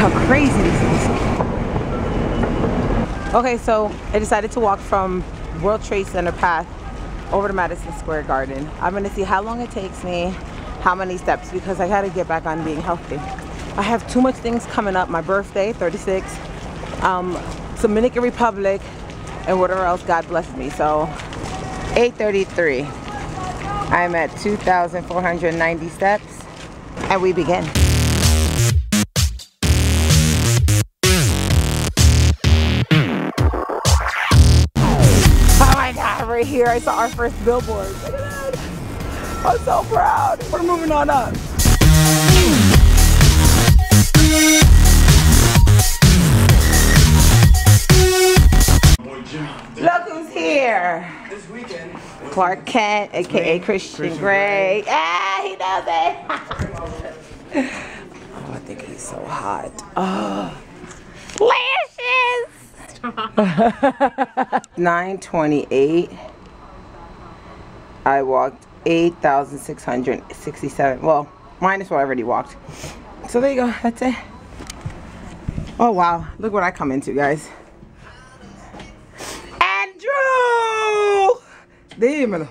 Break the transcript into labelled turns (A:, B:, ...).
A: how crazy this is. Okay, so I decided to walk from World Trade Center path over to Madison Square Garden. I'm gonna see how long it takes me, how many steps, because I gotta get back on being healthy. I have too much things coming up. My birthday, 36, um, Dominican Republic, and whatever else God bless me. So 833. I'm at 2,490 steps and we begin. Here I saw our first billboard. Look at that. I'm so proud. We're moving on up. Look who's here.
B: This weekend.
A: Clark Kent, aka Christian,
B: Christian
A: Grey. Ah, he knows it. oh, I think he's so hot. Oh, lashes. 928. I walked 8,667. Well, minus what I already walked. So there you go. That's it. Oh, wow. Look what I come into, guys. Andrew! Dímelo.